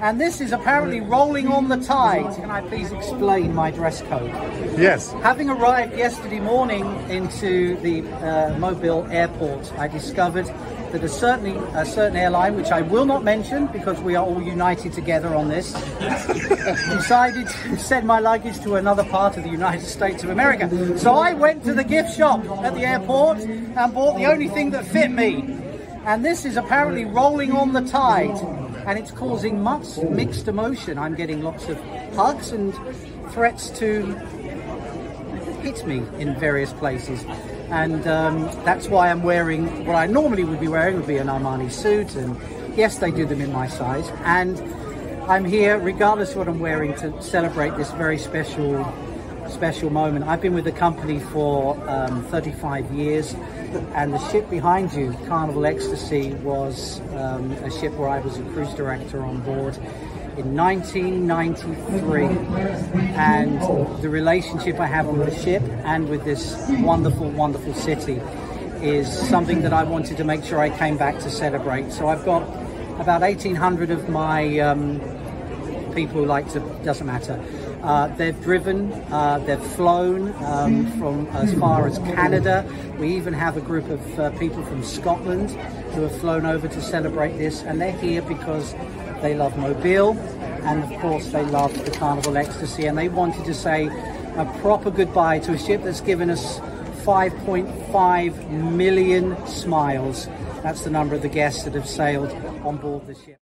And this is apparently rolling on the tide. Can I please explain my dress code? Yes. Having arrived yesterday morning into the uh, Mobile airport, I discovered that a certain, a certain airline, which I will not mention because we are all united together on this, decided to send my luggage to another part of the United States of America. So I went to the gift shop at the airport and bought the only thing that fit me. And this is apparently rolling on the tide and it's causing much mixed emotion. I'm getting lots of hugs and threats to hit me in various places. And um, that's why I'm wearing what I normally would be wearing would be an Armani suit. And yes, they do them in my size. And I'm here, regardless of what I'm wearing, to celebrate this very special special moment. I've been with the company for um, 35 years and the ship behind you, Carnival Ecstasy, was um, a ship where I was a cruise director on board in 1993 and the relationship I have with the ship and with this wonderful, wonderful city is something that I wanted to make sure I came back to celebrate. So I've got about 1800 of my um, people who like to, doesn't matter, uh, they've driven, uh, they've flown um, from as far as Canada. We even have a group of uh, people from Scotland who have flown over to celebrate this, and they're here because they love Mobile, and of course they love the Carnival Ecstasy, and they wanted to say a proper goodbye to a ship that's given us 5.5 million smiles. That's the number of the guests that have sailed on board the ship.